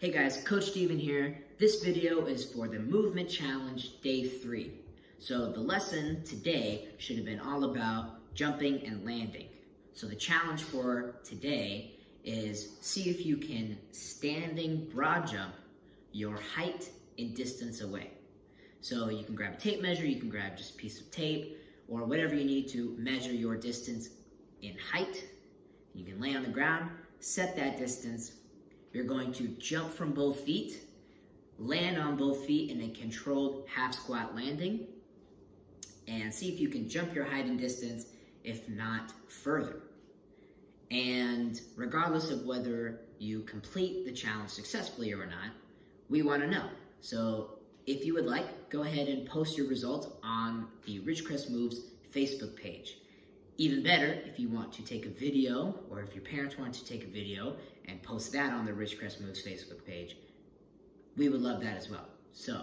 Hey guys, Coach Steven here. This video is for the Movement Challenge Day 3. So the lesson today should have been all about jumping and landing. So the challenge for today is see if you can standing broad jump your height and distance away. So you can grab a tape measure, you can grab just a piece of tape, or whatever you need to measure your distance in height. You can lay on the ground, set that distance, you're going to jump from both feet, land on both feet in a controlled half squat landing, and see if you can jump your height and distance, if not further. And regardless of whether you complete the challenge successfully or not, we want to know. So if you would like, go ahead and post your results on the Ridgecrest Moves Facebook page. Even better, if you want to take a video, or if your parents want to take a video and post that on the Ridgecrest Moves Facebook page, we would love that as well. So,